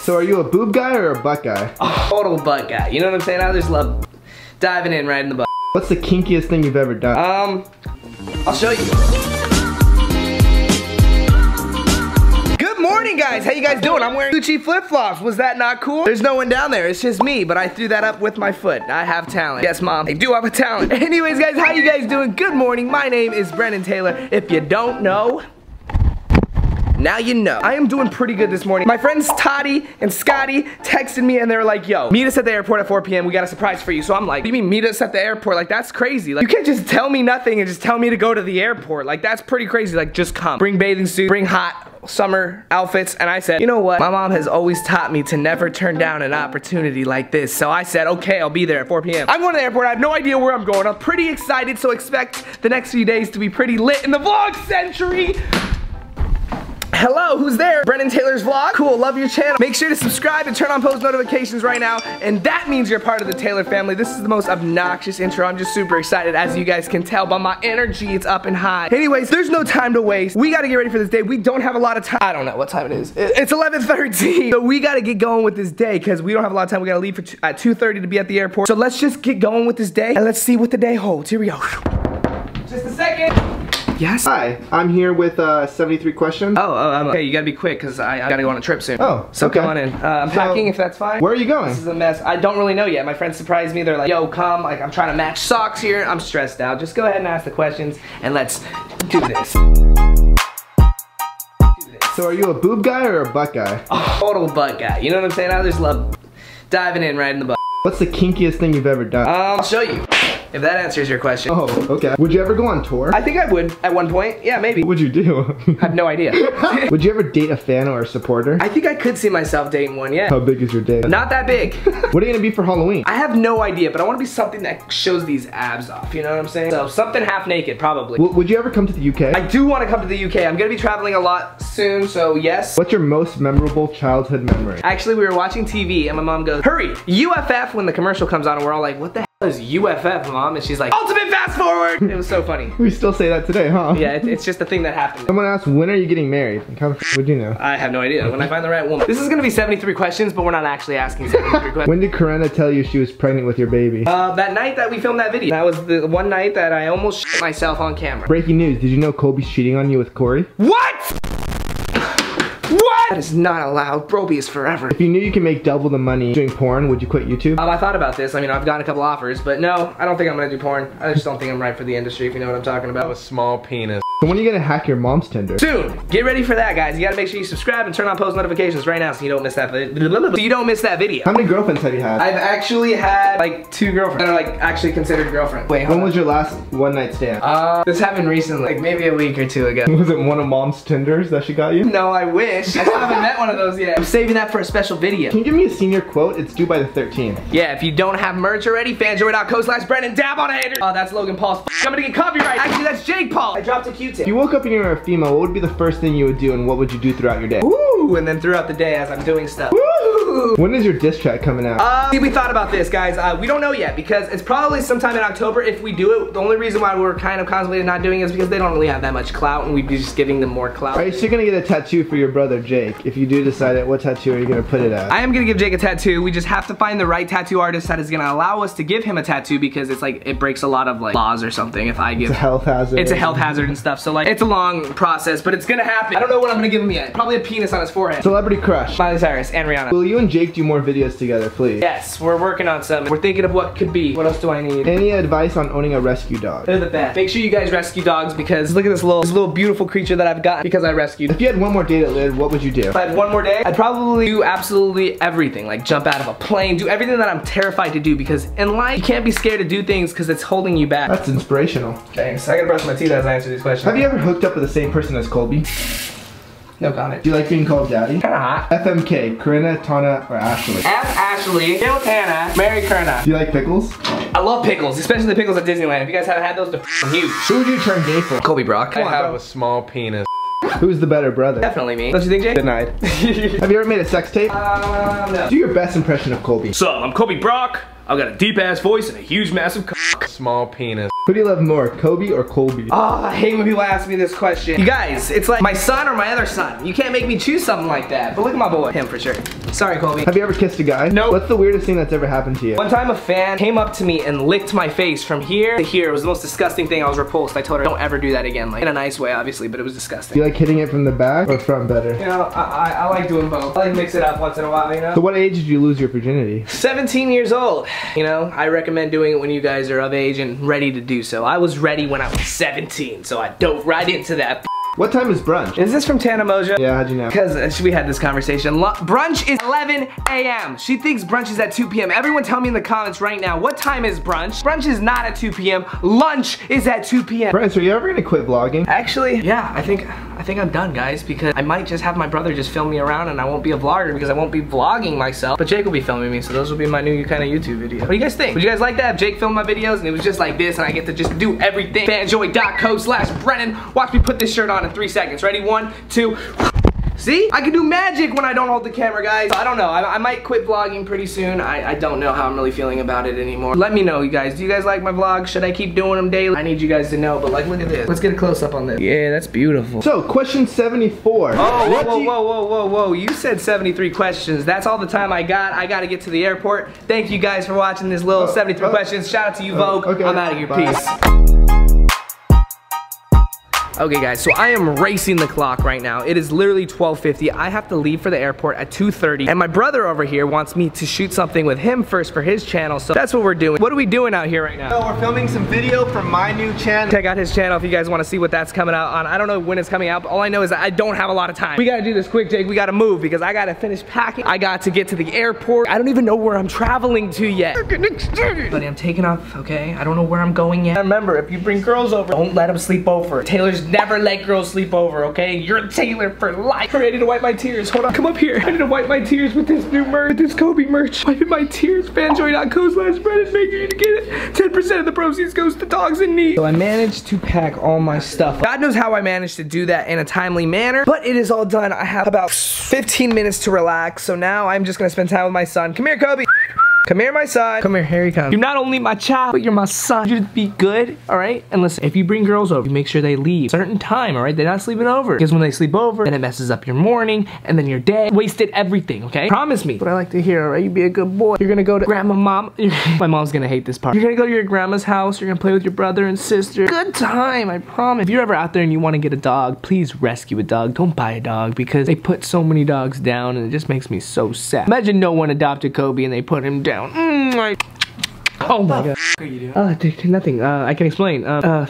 So are you a boob guy or a butt guy? A total butt guy. You know what I'm saying? I just love diving in right in the butt. What's the kinkiest thing you've ever done? Um, I'll show you. Good morning, guys. How you guys doing? I'm wearing Gucci flip-flops. Was that not cool? There's no one down there. It's just me, but I threw that up with my foot. I have talent. Yes, mom. I do have a talent. Anyways, guys, how you guys doing? Good morning. My name is Brennen Taylor. If you don't know, now you know. I am doing pretty good this morning. My friends Toddy and Scotty texted me and they were like, yo, meet us at the airport at 4 p.m. We got a surprise for you. So I'm like, what do you mean meet us at the airport? Like, that's crazy. Like, you can't just tell me nothing and just tell me to go to the airport. Like, that's pretty crazy. Like, just come. Bring bathing suits, bring hot summer outfits. And I said, you know what? My mom has always taught me to never turn down an opportunity like this. So I said, okay, I'll be there at 4 p.m. I'm going to the airport. I have no idea where I'm going. I'm pretty excited. So expect the next few days to be pretty lit in the vlog century. Hello, who's there? Brennen Taylor's vlog? Cool, love your channel. Make sure to subscribe and turn on post notifications right now, and that means you're part of the Taylor family. This is the most obnoxious intro. I'm just super excited, as you guys can tell by my energy, it's up and high. Anyways, there's no time to waste. We gotta get ready for this day. We don't have a lot of time. I don't know what time it is. It's 11.13, so we gotta get going with this day, because we don't have a lot of time. We gotta leave for at 2.30 to be at the airport. So let's just get going with this day, and let's see what the day holds. Here we go. Just a second. Yes? Hi, I'm here with uh, 73 questions. Oh, oh um, okay, you gotta be quick because I, I, gotta go on a trip soon. Oh, so okay. come on in. Uh, I'm So, packing if that's fine. Where are you going? This is a mess. I don't really know yet. My friends surprised me. They're like, yo, come. Like, I'm trying to match socks here. I'm stressed out. Just go ahead and ask the questions and let's do this. So are you a boob guy or a butt guy? A total butt guy. You know what I'm saying? I just love diving in right in the butt. What's the kinkiest thing you've ever done? Um, I'll show you. If that answers your question. oh, okay. Would you ever go on tour? I think I would at one point. Yeah, maybe. what would you do? I have no idea. would you ever date a fan or a supporter? I think I could see myself dating one, yeah. How big is your date? Not that big. What are you gonna be for Halloween? I have no idea, but I want to be something that shows these abs off. You know what I'm saying? So something half naked, probably. W- would you ever come to the UK? I do want to come to the UK. I'm gonna be traveling a lot soon, so yes. What's your most memorable childhood memory? Actually, we were watching TV and my mom goes, hurry, UFF when the commercial comes on and we're all like, what the is UFF, mom? And she's like, ultimate fast forward. It was so funny. We still say that today, huh? Yeah, it, it's just a thing that happened. Someone asked, when are you getting married? Like, how the f would you know? I have no idea. When I find the right woman. This is gonna be 73 questions, but we're not actually asking 73 questions. When did Corinna tell you she was pregnant with your baby? Uh, that night that we filmed that video. That was the one night that I almost myself on camera. Breaking news, did you know Kobe's cheating on you with Corey? What? What? That is not allowed. Brolby is forever. If you knew you could make double the money doing porn, would you quit YouTube? Um, I thought about this. I mean, I've gotten a couple offers, but no, I don't think I'm gonna do porn. I just don't think I'm right for the industry, if you know what I'm talking about. a small penis. So when are you gonna hack your mom's Tinder? Soon, get ready for that, guys. You gotta make sure you subscribe and turn on post notifications right now so you don't miss that. So you don't miss that video. How many girlfriends have you had? I've actually had like two girlfriends that are like actually considered girlfriends. Wait, when on. was your last one night stand? Uh, this happened recently, like maybe a week or two ago. was it one of mom's Tinders that she got you? No, I wish. I still haven't met one of those yet. I'm saving that for a special video. Can you give me a senior quote? It's due by the 13th. Yeah, if you don't have merch already, fanjoy.co slash Brennen dab on a hater. Oh, that's Logan Paul's. I'm gonna get copyright. Actually, that's Jake Paul. I dropped a If you woke up and you were a female, what would be the first thing you would do and what would you do throughout your day? Ooh, And then throughout the day as I'm doing stuff. When is your diss track coming out? Uh, see, we thought about this, guys. Uh, we don't know yet because it's probably sometime in October if we do it. The only reason why we're kind of contemplating not doing it is because they don't really have that much clout and we'd be just giving them more clout. Are you still gonna get a tattoo for your brother Jake? If you do decide it, what tattoo are you gonna put it at? I am gonna give Jake a tattoo. We just have to find the right tattoo artist that is gonna allow us to give him a tattoo because it's like, it breaks a lot of like laws or something if I give it's a health hazard. It's a health hazard and stuff. So like, it's a long process, but it's gonna happen. I don't know what I'm gonna give him yet. Probably a penis on his forehead. Celebrity crush. Miley Cyrus and Rihanna. Will you and Jake do more videos together, please? Yes, we're working on some. We're thinking of what could be. What else do I need? Any advice on owning a rescue dog? They're the best. Make sure you guys rescue dogs because look at this little, this little beautiful creature that I've got because I rescued. If you had one more day to live, what would you do? If I had one more day, I'd probably do absolutely everything. Like jump out of a plane, do everything that I'm terrified to do because in life, you can't be scared to do things because it's holding you back. That's inspirational. Thanks. I gotta brush my teeth as I answer these questions. Have you ever hooked up with the same person as Colby? No comment. Do you like being called daddy? Kinda hot. FMK, Corinna, Tana, or Ashley? F. Ashley, Jill Tana, Mary Kerna. Do you like pickles? I love pickles, especially the pickles at Disneyland. If you guys haven't had those, they're huge. Who would you turn gay for? Colby Brock. I on, have bro. a small penis. Who's the better brother? Definitely me. Don't you think, Jay? Denied. Have you ever made a sex tape? Um, no. Do your best impression of Colby. So, I'm Colby Brock. I've got a deep ass voice and a huge massive cock. Small penis. Who do you love more, Kobe or Colby? Oh, I hate when people ask me this question. You guys, it's like my son or my other son. You can't make me choose something like that. But look at my boy. Him for sure. Sorry, Colby. Have you ever kissed a guy? No. What's the weirdest thing that's ever happened to you? One time a fan came up to me and licked my face from here to here. It was the most disgusting thing. I was repulsed. I told her, don't ever do that again. Like, in a nice way, obviously, but it was Do disgusting. you like hitting it from the back or front better? You know, I, I, I like doing both. I like mix it up once in a while, you know? So what age did you lose your virginity? 17 years old. You know, I recommend doing it when you guys are of age and ready to do so. I was ready when I was 17, so I dove right into that. What time is brunch? Is this from Tana Mongeau? Yeah, how'd you know? Because uh, we had this conversation. Brunch is 11 a.m. She thinks brunch is at 2 p.m. Everyone tell me in the comments right now, what time is brunch? Brunch is not at 2 p.m. Lunch is at 2 p.m. Bryce, are you ever gonna quit vlogging? Actually, yeah, I think think I'm done, guys, because I might just have my brother just film me around and I won't be a vlogger because I won't be vlogging myself. But Jake will be filming me, so those will be my new kind of YouTube video. What do you guys think? Would you guys like that Jake filmed my videos and it was just like this and I get to just do everything? Fanjoy.co slash Brennen. Watch me put this shirt on in three seconds. Ready? One, two. See? I can do magic when I don't hold the camera, guys. So I don't know. I, I might quit vlogging pretty soon. I, I don't know how I'm really feeling about it anymore. Let me know, you guys. Do you guys like my vlogs? Should I keep doing them daily? I need you guys to know, but like, look at this. Let's get a close-up on this. Yeah, that's beautiful. So, question 74. Oh, whoa, whoa, whoa, whoa, whoa, whoa. You said 73 questions. That's all the time I got. I got to get to the airport. Thank you guys for watching this little Oh, 73 oh. questions. Shout out to you, Oh, Vogue. okay. I'm out of here. Bye. Peace. Okay guys, so I am racing the clock right now. It is literally 12.50. I have to leave for the airport at 2.30. And my brother over here wants me to shoot something with him first for his channel. So that's what we're doing. What are we doing out here right now? So we're filming some video for my new channel. Check out his channel if you guys want to see what that's coming out on. I don't know when it's coming out, but all I know is that I don't have a lot of time. We got to do this quick, Jake. We got to move because I got to finish packing. I got to get to the airport. I don't even know where I'm traveling to yet. Buddy, I'm taking off, okay? I don't know where I'm going yet. Remember, if you bring girls over, don't let them sleep over. Taylor's never let girls sleep over, okay? You're Taylor for life. Ready to wipe my tears. Hold on, come up here. I need to wipe my tears with this new merch, this Kobe merch. Wiping my tears. Fanjoy.co slash Brennen. Make sure you get it. 10% of the proceeds goes to dogs in need. So I managed to pack all my stuff. God knows how I managed to do that in a timely manner, but it is all done. I have about 15 minutes to relax. So now I'm just gonna spend time with my son. Come here, Kobe. Come here, my son. Come here, here he comes. You're not only my child, but you're my son. You just be good, all right? And listen, if you bring girls over, you make sure they leave certain time, all right? They're not sleeping over. Because when they sleep over, then it messes up your morning and then your day. Wasted everything, okay? Promise me. What I like to hear, all right? You be a good boy. You're gonna go to grandma, mom. my mom's gonna hate this part. You're gonna go to your grandma's house. You're gonna play with your brother and sister. Good time, I promise. If you're ever out there and you wanna get a dog, please rescue a dog. Don't buy a dog because they put so many dogs down and it just makes me so sad. Imagine no one adopted Kobe and they put him down. Mm, I- Oh my god. are you doing? Uh, nothing. Uh, I can explain. Uh, uh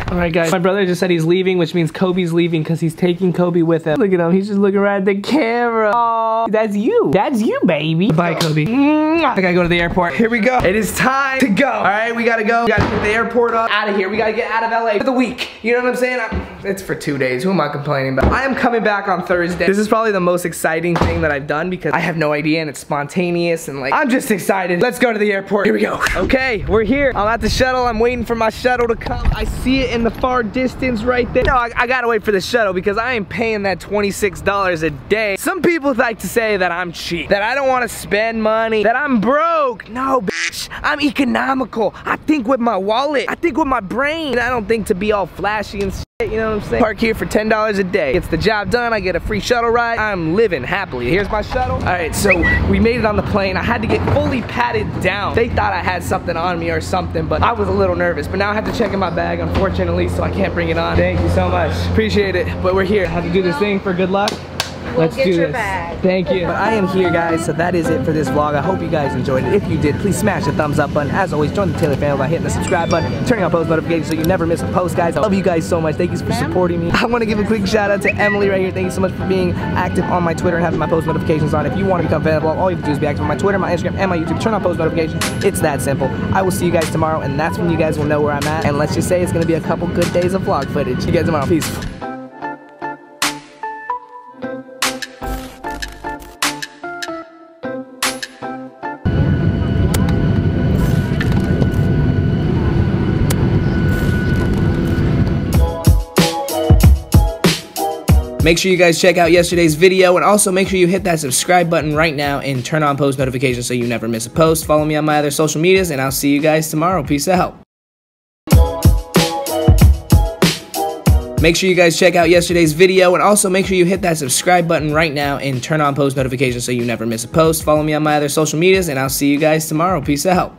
Alright guys, my brother just said he's leaving, which means Kobe's leaving because he's taking Kobe with him. Look at him, he's just looking right at the camera. Oh, that's you. That's you, baby. Bye, Kobe. I gotta go to the airport. Here we go. It is time to go. Alright, we gotta go. We gotta get the airport up. Out of here. We gotta get out of LA for the week. You know what I'm saying? I, it's for two days. Who am I complaining about? I am coming back on Thursday. This is probably the most exciting thing that I've done because I have no idea and it's spontaneous and like, I'm just excited. Let's go to the airport. Here we go. Okay, we're here. I'm at the shuttle. I'm waiting for my shuttle to come. I see it in the far distance right there. No, I, I gotta wait for the shuttle because I ain't paying that $26 a day. Some people like to say that I'm cheap, that I don't wanna spend money, that I'm broke. No, bitch, I'm economical. I think with my wallet. I think with my brain. I don't think to be all flashy and you know what I'm saying? Park here for $10 a day. Gets the job done, I get a free shuttle ride. I'm living happily. Here's my shuttle. All right, so we made it on the plane. I had to get fully patted down. They thought I had something on me or something, but I was a little nervous. But now I have to check in my bag, unfortunately, so I can't bring it on. Thank you so much. Appreciate it. But we're here. I have to do this thing for good luck. Let's get do your this. bag. Thank you. But I am here, guys, so that is it for this vlog. I hope you guys enjoyed it. If you did, please smash the thumbs up button. As always, join the Taylor family by hitting the subscribe button, turning on post notifications so you never miss a post, guys. I love you guys so much. Thank you for supporting me. I want to give a quick shout out to Emily right here. Thank you so much for being active on my Twitter and having my post notifications on. If you want to become fan of the vlog, all you have to do is be active on my Twitter, my Instagram, and my YouTube. Turn on post notifications. It's that simple. I will see you guys tomorrow, and that's when you guys will know where I'm at. And let's just say it's going to be a couple good days of vlog footage. See you guys tomorrow. Peace. Make sure you guys check out yesterday's video and also make sure you hit that subscribe button right now and turn on post notifications so you never miss a post. Follow me on my other social medias and I'll see you guys tomorrow. Peace out. Make sure you guys check out yesterday's video and also make sure you hit that subscribe button right now and turn on post notifications so you never miss a post. Follow me on my other social medias and I'll see you guys tomorrow. Peace out.